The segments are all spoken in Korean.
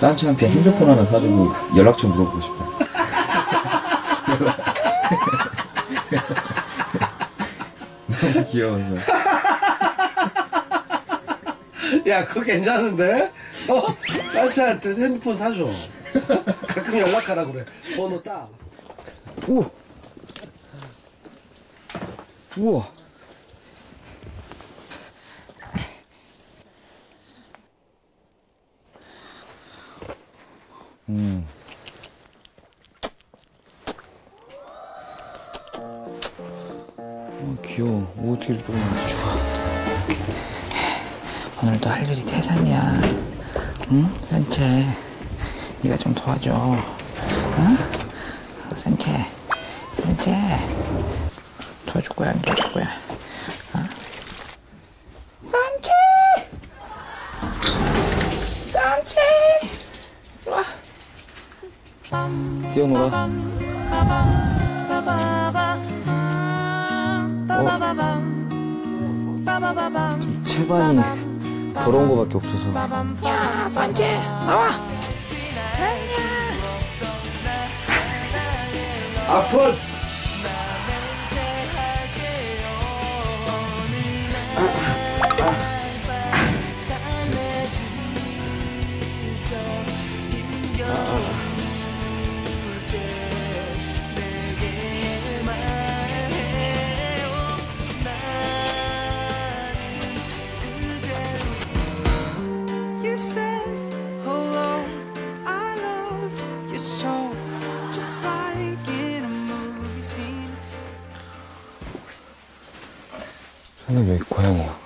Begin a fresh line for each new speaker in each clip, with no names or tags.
산치한테 핸드폰 하나 사주고 연락처 물어보고 싶다. 너무 귀여워서.
야, 그거 괜찮은데? 어? 산치한테 핸드폰 사줘. 가끔 연락하라 그래. 번호 따.
우와. 우와. 음. 어, 귀여워. 뭐 어떻게 이렇게 많이 좋아. 오늘도 할 일이 태산이야. 응? 산채. 네가 좀 도와줘. 응? 산채. 산채. 도와줄 거야, 안 도와줄 거야? 어? 산채! 산채! 이리 와. 뛰어 놀아. 지금 채반이 더러운 거밖에 없어서. 야, 산채, 나와! 아픈! 저는 왜 고양이야?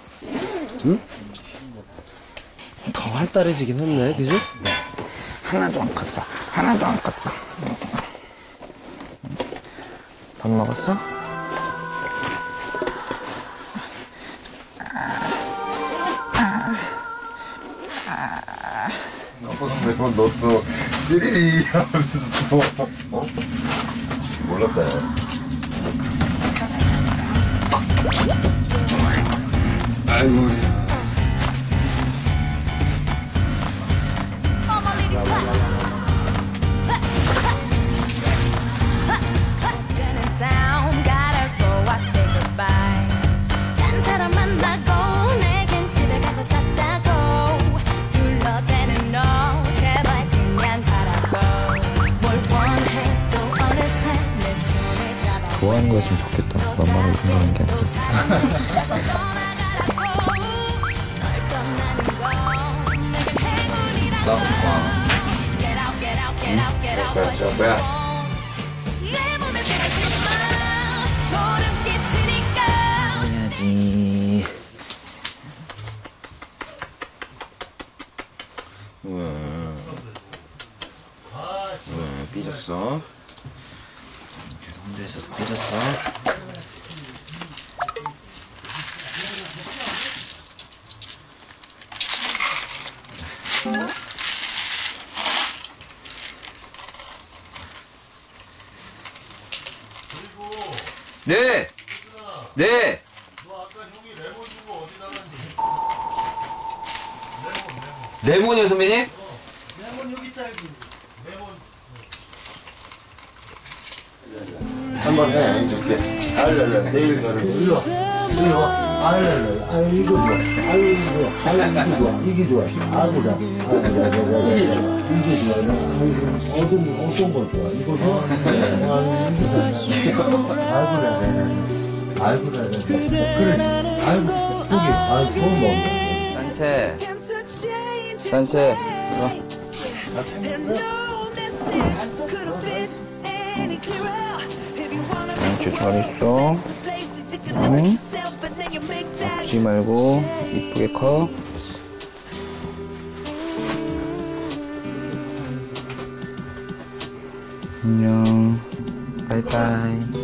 더 활달해지긴 했네, 그지?
하나도 안 컸어. 하나도 안 컸어. 밥 먹었어?
내가 너또 띠리리 하면서 또 어? 몰랐다 야.
잡아
좋아하는 거였으면 좋겠다. 만만하게 생각하는 게 아니라.
get out get out
자, 뭐야?
내 몸에 들어지지 마소 름 끼치니까
해야지. 우와. 우와, 삐졌어. 계속 혼자 있어서 삐졌어. 네! 네! 레몬이요 선배님?
한번 해 이렇게 알랄라 내일 가는 거 일로 와 일로 와 알랄라 아이고 좋아 아이고 좋아 아이고 좋아 이게 좋아 아이고 좋아 이게 좋아 이게 좋아 어떤 어떤 거 좋아 이거 좋아 아이고 이게 좋아 그래 아이고 그래 그래 아이고 여기 아이고 처음 먹는다
산채 산채 산채 잘 있어
place it, take a look at yourself, and then you make that
죽지 말고 이쁘게 커 안녕 바이바이